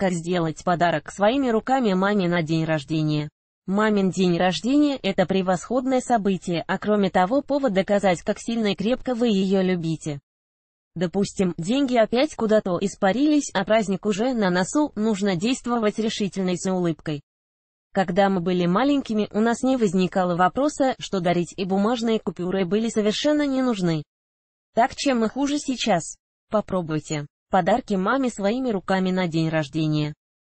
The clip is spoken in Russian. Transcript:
Как сделать подарок своими руками маме на день рождения? Мамин день рождения – это превосходное событие, а кроме того повод доказать, как сильно и крепко вы ее любите. Допустим, деньги опять куда-то испарились, а праздник уже на носу, нужно действовать решительной с улыбкой. Когда мы были маленькими, у нас не возникало вопроса, что дарить, и бумажные купюры были совершенно не нужны. Так чем мы хуже сейчас? Попробуйте. Подарки маме своими руками на день рождения.